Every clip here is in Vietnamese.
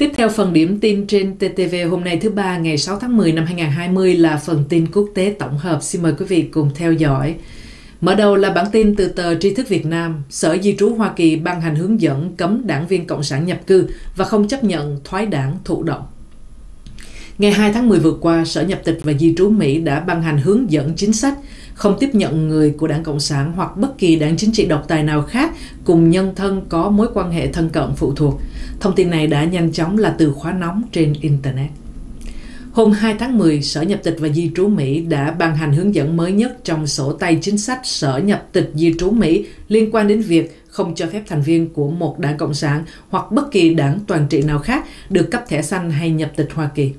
Tiếp theo phần điểm tin trên TTV hôm nay thứ ba ngày 6 tháng 10 năm 2020 là phần tin quốc tế tổng hợp. Xin mời quý vị cùng theo dõi. Mở đầu là bản tin từ tờ Tri thức Việt Nam, Sở Di trú Hoa Kỳ ban hành hướng dẫn cấm đảng viên Cộng sản nhập cư và không chấp nhận thoái đảng thụ động. Ngày 2 tháng 10 vừa qua, Sở Nhập tịch và Di trú Mỹ đã ban hành hướng dẫn chính sách không tiếp nhận người của đảng Cộng sản hoặc bất kỳ đảng chính trị độc tài nào khác cùng nhân thân có mối quan hệ thân cận phụ thuộc. Thông tin này đã nhanh chóng là từ khóa nóng trên Internet. Hôm 2 tháng 10, Sở Nhập tịch và Di trú Mỹ đã ban hành hướng dẫn mới nhất trong sổ tay chính sách Sở Nhập tịch Di trú Mỹ liên quan đến việc không cho phép thành viên của một đảng Cộng sản hoặc bất kỳ đảng toàn trị nào khác được cấp thẻ xanh hay nhập tịch Hoa Kỳ.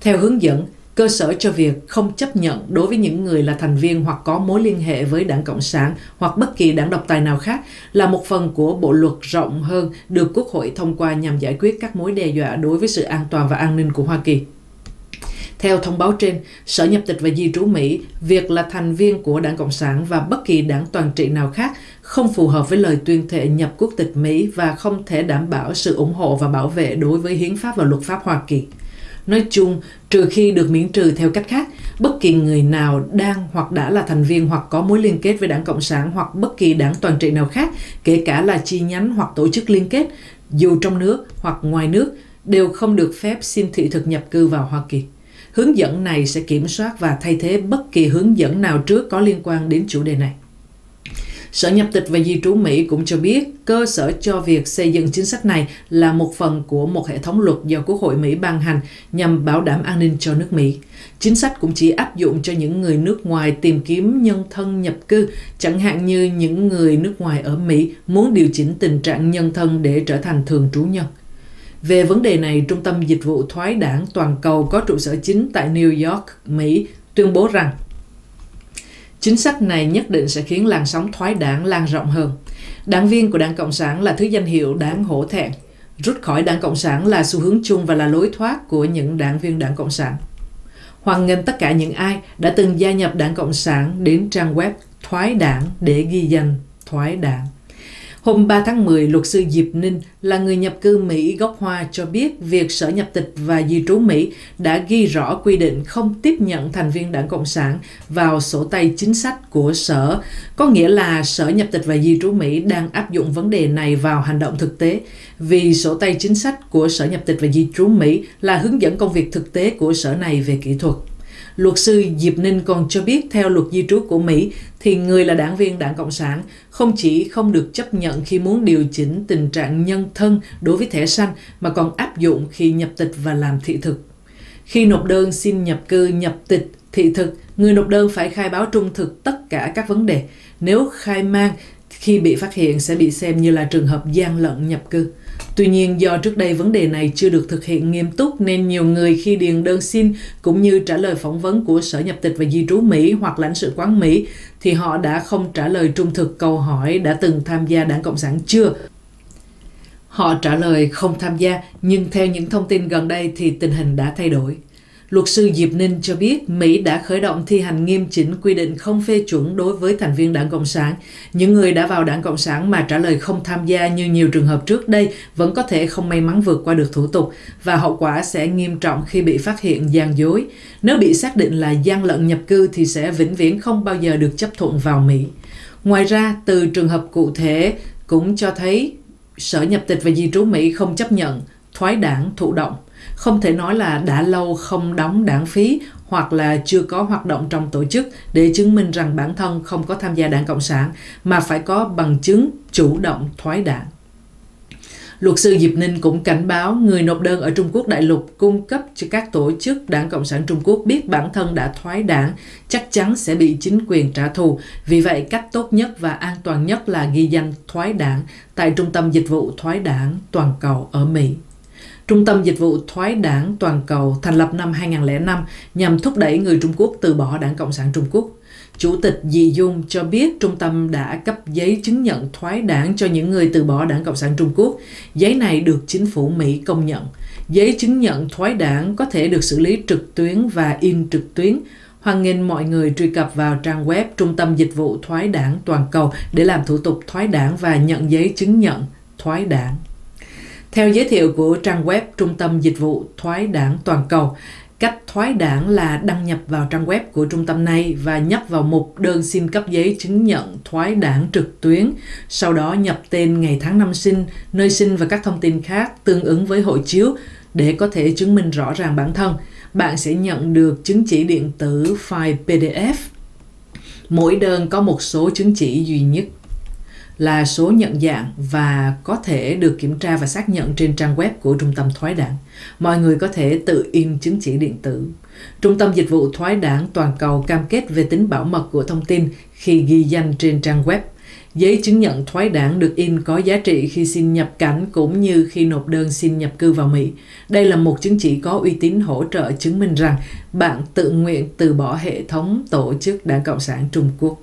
Theo hướng dẫn, cơ sở cho việc không chấp nhận đối với những người là thành viên hoặc có mối liên hệ với đảng Cộng sản hoặc bất kỳ đảng độc tài nào khác là một phần của bộ luật rộng hơn được Quốc hội thông qua nhằm giải quyết các mối đe dọa đối với sự an toàn và an ninh của Hoa Kỳ. Theo thông báo trên, Sở Nhập tịch và Di trú Mỹ, việc là thành viên của Đảng Cộng sản và bất kỳ đảng toàn trị nào khác không phù hợp với lời tuyên thệ nhập quốc tịch Mỹ và không thể đảm bảo sự ủng hộ và bảo vệ đối với hiến pháp và luật pháp Hoa Kỳ. Nói chung, trừ khi được miễn trừ theo cách khác, bất kỳ người nào đang hoặc đã là thành viên hoặc có mối liên kết với đảng Cộng sản hoặc bất kỳ đảng toàn trị nào khác, kể cả là chi nhánh hoặc tổ chức liên kết, dù trong nước hoặc ngoài nước, đều không được phép xin thị thực nhập cư vào Hoa Kỳ. Hướng dẫn này sẽ kiểm soát và thay thế bất kỳ hướng dẫn nào trước có liên quan đến chủ đề này. Sở Nhập tịch và Di trú Mỹ cũng cho biết cơ sở cho việc xây dựng chính sách này là một phần của một hệ thống luật do Quốc hội Mỹ ban hành nhằm bảo đảm an ninh cho nước Mỹ. Chính sách cũng chỉ áp dụng cho những người nước ngoài tìm kiếm nhân thân nhập cư, chẳng hạn như những người nước ngoài ở Mỹ muốn điều chỉnh tình trạng nhân thân để trở thành thường trú nhân. Về vấn đề này, Trung tâm Dịch vụ Thoái đảng Toàn cầu có trụ sở chính tại New York, Mỹ, tuyên bố rằng Chính sách này nhất định sẽ khiến làn sóng thoái đảng lan rộng hơn. Đảng viên của Đảng Cộng sản là thứ danh hiệu đáng hổ thẹn. Rút khỏi Đảng Cộng sản là xu hướng chung và là lối thoát của những đảng viên Đảng Cộng sản. Hoan nghênh tất cả những ai đã từng gia nhập Đảng Cộng sản đến trang web thoái đảng để ghi danh thoái đảng. Hôm 3 tháng 10, luật sư Diệp Ninh là người nhập cư Mỹ gốc Hoa cho biết việc Sở Nhập tịch và Di trú Mỹ đã ghi rõ quy định không tiếp nhận thành viên đảng Cộng sản vào sổ tay chính sách của Sở, có nghĩa là Sở Nhập tịch và Di trú Mỹ đang áp dụng vấn đề này vào hành động thực tế, vì sổ tay chính sách của Sở Nhập tịch và Di trú Mỹ là hướng dẫn công việc thực tế của Sở này về kỹ thuật. Luật sư Diệp Ninh còn cho biết theo luật di trú của Mỹ thì người là đảng viên đảng Cộng sản không chỉ không được chấp nhận khi muốn điều chỉnh tình trạng nhân thân đối với thẻ xanh mà còn áp dụng khi nhập tịch và làm thị thực. Khi nộp đơn xin nhập cư, nhập tịch, thị thực, người nộp đơn phải khai báo trung thực tất cả các vấn đề. Nếu khai mang, khi bị phát hiện sẽ bị xem như là trường hợp gian lận nhập cư. Tuy nhiên, do trước đây vấn đề này chưa được thực hiện nghiêm túc nên nhiều người khi điền đơn xin cũng như trả lời phỏng vấn của Sở Nhập tịch và Di trú Mỹ hoặc lãnh sự quán Mỹ thì họ đã không trả lời trung thực câu hỏi đã từng tham gia đảng Cộng sản chưa. Họ trả lời không tham gia, nhưng theo những thông tin gần đây thì tình hình đã thay đổi. Luật sư Diệp Ninh cho biết Mỹ đã khởi động thi hành nghiêm chỉnh quy định không phê chuẩn đối với thành viên đảng Cộng sản. Những người đã vào đảng Cộng sản mà trả lời không tham gia như nhiều trường hợp trước đây vẫn có thể không may mắn vượt qua được thủ tục và hậu quả sẽ nghiêm trọng khi bị phát hiện gian dối. Nếu bị xác định là gian lận nhập cư thì sẽ vĩnh viễn không bao giờ được chấp thuận vào Mỹ. Ngoài ra, từ trường hợp cụ thể cũng cho thấy Sở Nhập tịch và Di trú Mỹ không chấp nhận thoái đảng thụ động không thể nói là đã lâu không đóng đảng phí hoặc là chưa có hoạt động trong tổ chức để chứng minh rằng bản thân không có tham gia đảng Cộng sản mà phải có bằng chứng chủ động thoái đảng. Luật sư Diệp Ninh cũng cảnh báo người nộp đơn ở Trung Quốc đại lục cung cấp cho các tổ chức Đảng Cộng sản Trung Quốc biết bản thân đã thoái đảng chắc chắn sẽ bị chính quyền trả thù. Vì vậy, cách tốt nhất và an toàn nhất là ghi danh thoái đảng tại Trung tâm Dịch vụ Thoái đảng Toàn cầu ở Mỹ. Trung tâm Dịch vụ Thoái đảng Toàn cầu thành lập năm 2005 nhằm thúc đẩy người Trung Quốc từ bỏ Đảng Cộng sản Trung Quốc. Chủ tịch Dị Dung cho biết trung tâm đã cấp giấy chứng nhận thoái đảng cho những người từ bỏ Đảng Cộng sản Trung Quốc. Giấy này được chính phủ Mỹ công nhận. Giấy chứng nhận thoái đảng có thể được xử lý trực tuyến và in trực tuyến. Hoan nghênh mọi người truy cập vào trang web Trung tâm Dịch vụ Thoái đảng Toàn cầu để làm thủ tục thoái đảng và nhận giấy chứng nhận thoái đảng. Theo giới thiệu của trang web Trung tâm Dịch vụ Thoái đảng Toàn cầu, cách thoái đảng là đăng nhập vào trang web của trung tâm này và nhấp vào mục đơn xin cấp giấy chứng nhận thoái đảng trực tuyến, sau đó nhập tên ngày tháng năm sinh, nơi sinh và các thông tin khác tương ứng với hộ chiếu để có thể chứng minh rõ ràng bản thân. Bạn sẽ nhận được chứng chỉ điện tử file PDF. Mỗi đơn có một số chứng chỉ duy nhất là số nhận dạng và có thể được kiểm tra và xác nhận trên trang web của Trung tâm Thoái đảng. Mọi người có thể tự in chứng chỉ điện tử. Trung tâm Dịch vụ Thoái đảng toàn cầu cam kết về tính bảo mật của thông tin khi ghi danh trên trang web. Giấy chứng nhận thoái đảng được in có giá trị khi xin nhập cảnh cũng như khi nộp đơn xin nhập cư vào Mỹ. Đây là một chứng chỉ có uy tín hỗ trợ chứng minh rằng bạn tự nguyện từ bỏ hệ thống tổ chức Đảng Cộng sản Trung Quốc.